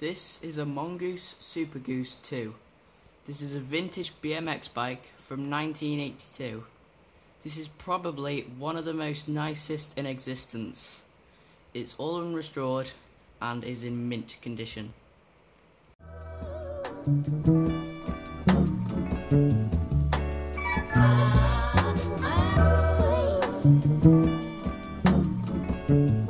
This is a Mongoose Supergoose 2. This is a vintage BMX bike from 1982. This is probably one of the most nicest in existence. It's all unrestored and is in mint condition. Ah, ah, oh.